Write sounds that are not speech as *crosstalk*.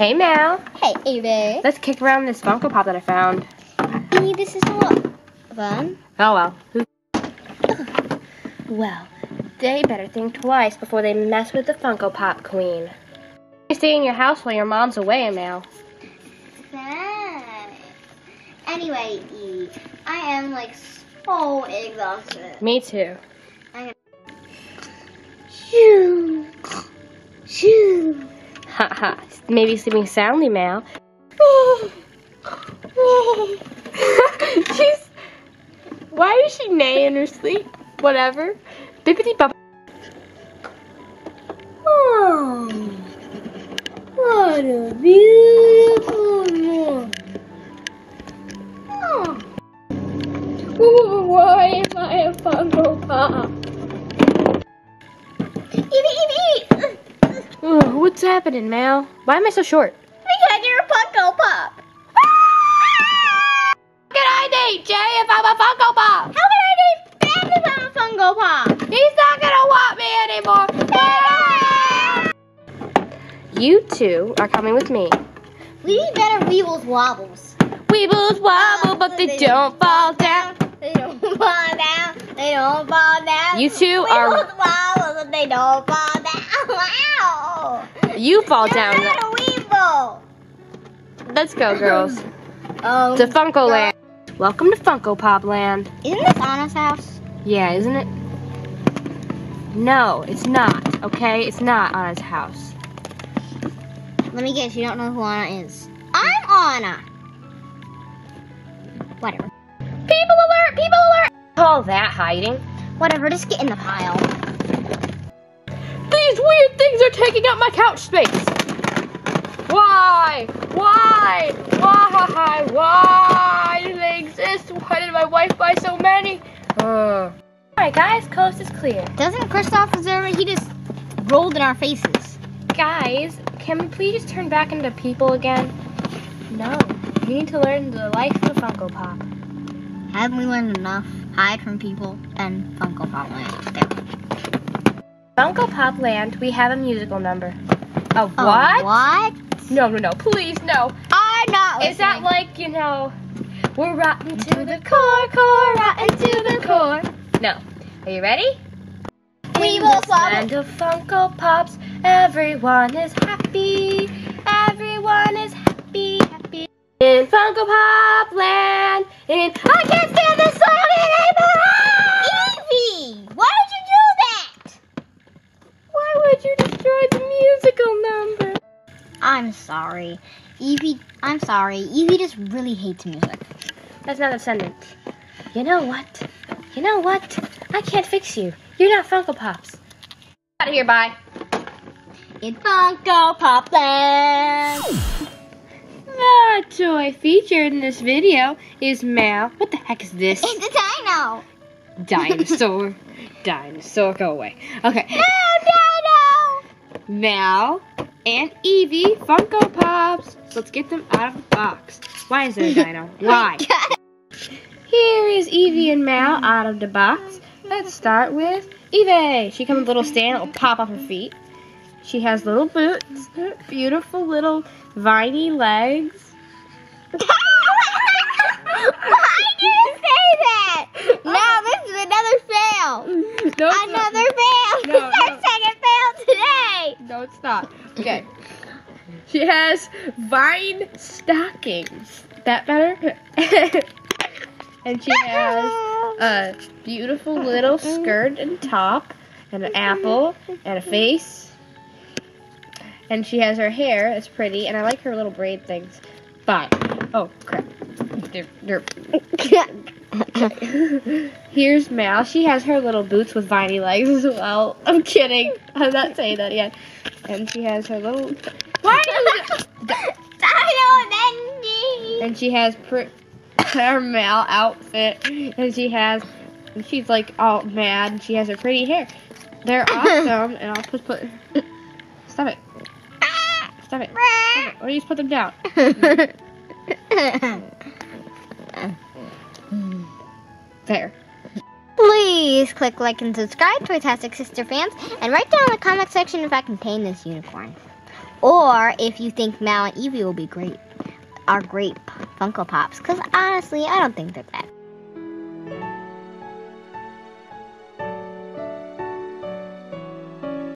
Hey, Mal. Hey, Evie. Let's kick around this Funko Pop that I found. Evie, this is so fun. Oh, well. Who- well, they better think twice before they mess with the Funko Pop Queen. You stay in your house while your mom's away, Mal. Anyway, Evie, I am like so exhausted. Me too. Shoo. Shoo. Haha. Maybe sleeping soundly, Mal. *laughs* She's. Why is she neigh in her sleep? Whatever. Bippity bop. Oh, what a beautiful morning. Oh. Why am I a Funko Pop? What's happening, Mal? Why am I so short? because you're a Funko Pop. What can I date, Jay, if I'm a Funko Pop? How can I date Ben if I'm a Funko Pop? He's not gonna want me anymore. You two are coming with me. We need better Weebles Wobbles. Weebles wobble, but they uh, don't fall down. They don't fall down. They don't fall down. You two Weebles are. Wobble, but they don't fall down. Wow. You fall You're down. not a Weeble. Let's go, girls. Um, To Funko Land. Welcome to Funko Pop Land. isn't this Anna's house? Yeah, isn't it? No, it's not. Okay, it's not Anna's house. Let me guess. You don't know who Anna is. I'm Anna. Whatever. People alert! People alert! All that hiding. Whatever. Just get in the pile. These weird things are taking up my couch space. Why? Why? Why? Why do they exist? Why did my wife buy so many? Uh. Alright, guys, coast is clear. Doesn't Christoph deserve it? He just rolled in our faces. Guys, can we please just turn back into people again? No. We need to learn the life of Funko Pop. Haven't we learned enough? Hide from people and Funko Pop Land. Funko Pop Land, we have a musical number. A what? Oh, what? No, no, no. Please, no. I'm not Is that like, you know, we're rotten to the core, core, rotten to the core? No. Are you ready? We In will swallow- land of Funko Pops, everyone is happy. Everyone is happy, happy. In Funko Pop Land, in I can't stand this sorry. Evie, I'm sorry. Evie just really hates music. That's not a sentence. You know what? You know what? I can't fix you. You're not Funko Pops. Out of here, bye. In Funko Pop Land. The toy featured in this video is Mal. What the heck is this? It's a dino. Dinosaur. *laughs* Dinosaur, go away. Okay. No, dino. Mal and Evie Funko Pops. Let's get them out of the box. Why is there a dino? *laughs* Why? Here is Evie and Mal out of the box. Let's start with Evie. She comes with a little stand that will pop off her feet. She has little boots, beautiful little viney legs. *laughs* Why did you say that? *laughs* Now this is another fail. No, it's not. Another fail. No, this is our no. second fail it's not. Okay. She has vine stockings. That better? *laughs* and she has a beautiful little skirt and top, and an apple, and a face. And she has her hair It's pretty, and I like her little braid things. But, oh crap. Derp, *laughs* derp. *laughs* Here's Mal. She has her little boots with viney legs as well. *laughs* I'm kidding. I'm not saying that yet. And she has her little. Why? *laughs* Dino and she has her Mal outfit. And she has. And she's like all mad. And she has her pretty hair. They're awesome. And I'll just put. Stop it. Stop it. Stop it. Or you just put them down. Mm. There. Please click like and subscribe to Fantastic Sister fans and write down in the comment section if I can tame this unicorn. Or if you think Mal and Evie will be great, are great Funko Pops. Because honestly, I don't think they're bad.